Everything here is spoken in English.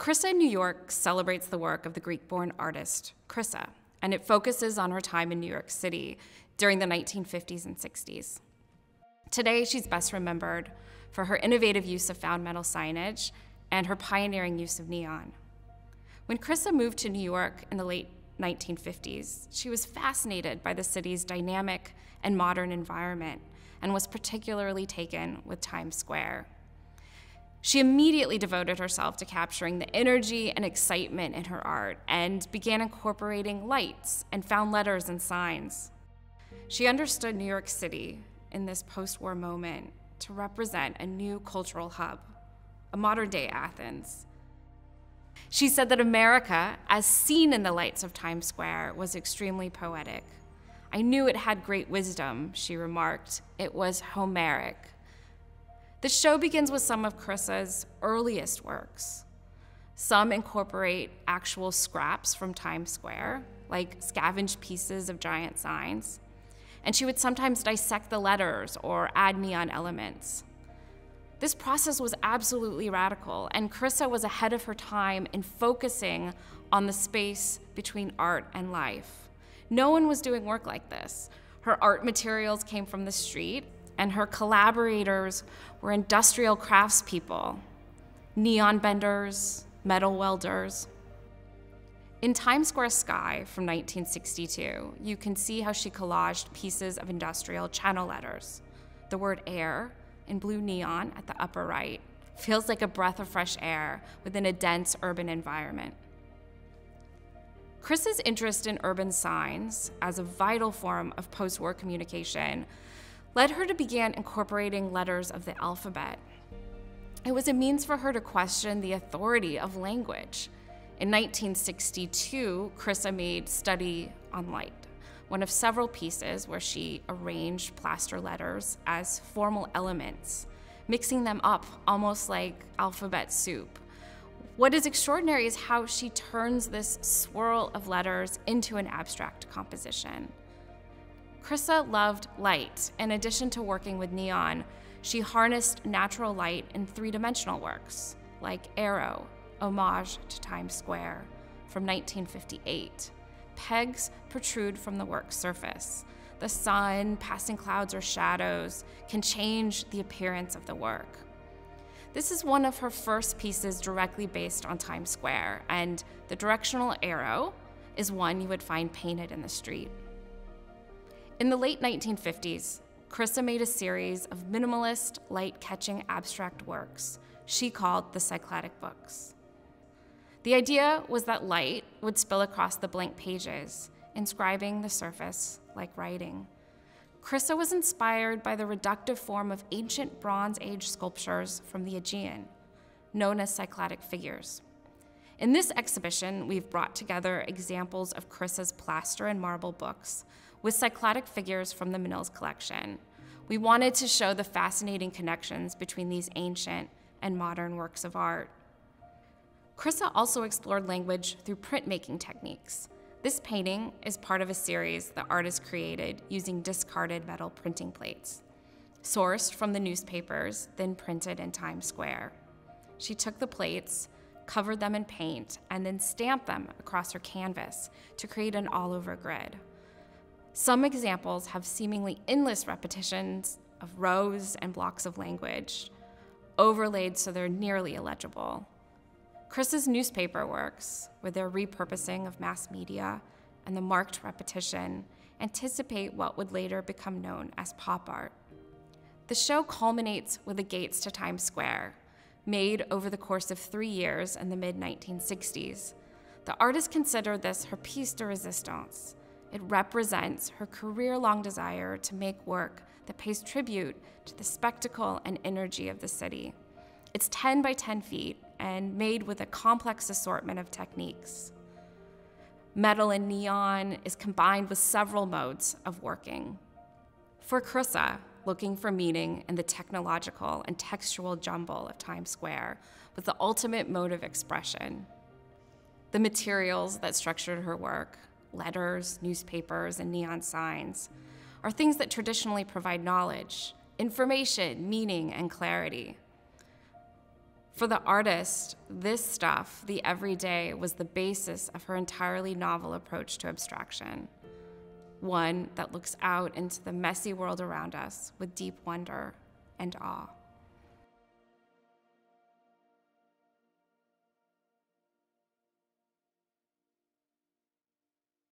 Chryssa in New York celebrates the work of the Greek born artist Chryssa, and it focuses on her time in New York City during the 1950s and 60s. Today, she's best remembered for her innovative use of found metal signage and her pioneering use of neon. When Chryssa moved to New York in the late 1950s, she was fascinated by the city's dynamic and modern environment and was particularly taken with Times Square. She immediately devoted herself to capturing the energy and excitement in her art and began incorporating lights and found letters and signs. She understood New York City in this post war moment to represent a new cultural hub, a modern day Athens. She said that America, as seen in the lights of Times Square, was extremely poetic. I knew it had great wisdom, she remarked. It was Homeric. The show begins with some of Chryssa's earliest works. Some incorporate actual scraps from Times Square, like scavenged pieces of giant signs. And she would sometimes dissect the letters or add neon elements. This process was absolutely radical, and Chryssa was ahead of her time in focusing on the space between art and life. No one was doing work like this. Her art materials came from the street, and her collaborators were industrial craftspeople, neon benders, metal welders. In Times Square Sky from 1962, you can see how she collaged pieces of industrial channel letters. The word air in blue neon at the upper right feels like a breath of fresh air within a dense urban environment. Chryssa's interest in urban signs as a vital form of post war communication led her to begin incorporating letters of the alphabet. It was a means for her to question the authority of language. In 1962, Chryssa made Study on Light, one of several pieces where she arranged plaster letters as formal elements, mixing them up almost like alphabet soup. What is extraordinary is how she turns this swirl of letters into an abstract composition. Chryssa loved light. In addition to working with neon, she harnessed natural light in three dimensional works, like Arrow, Homage to Times Square, from 1958. Pegs protrude from the work's surface. The sun, passing clouds or shadows can change the appearance of the work. This is one of her first pieces directly based on Times Square, and the directional arrow is one you would find painted in the street. In the late 1950s, Chryssa made a series of minimalist, light catching abstract works she called the Cycladic Books. The idea was that light would spill across the blank pages, inscribing the surface like writing. Chryssa was inspired by the reductive form of ancient Bronze Age sculptures from the Aegean, known as Cycladic figures. In this exhibition, we've brought together examples of Chryssa's plaster and marble books with cycladic figures from the Menils collection. We wanted to show the fascinating connections between these ancient and modern works of art. Chryssa also explored language through printmaking techniques. This painting is part of a series the artist created using discarded metal printing plates, sourced from the newspapers, then printed in Times Square. She took the plates, covered them in paint, and then stamped them across her canvas to create an all over grid. Some examples have seemingly endless repetitions of rows and blocks of language, overlaid so they're nearly illegible. Chryssa's newspaper works, with their repurposing of mass media and the marked repetition, anticipate what would later become known as pop art. The show culminates with the gates to Times Square, made over the course of three years in the mid 1960s. The artist considered this her piece de resistance, it represents her career long desire to make work that pays tribute to the spectacle and energy of the city. It's 10 by 10 feet and made with a complex assortment of techniques. Metal and neon is combined with several modes of working. For Chryssa, looking for meaning in the technological and textual jumble of Times Square was the ultimate mode of expression. The materials that structured her work letters, newspapers, and neon signs, are things that traditionally provide knowledge, information, meaning, and clarity. For the artist, this stuff, the everyday, was the basis of her entirely novel approach to abstraction. One that looks out into the messy world around us with deep wonder and awe.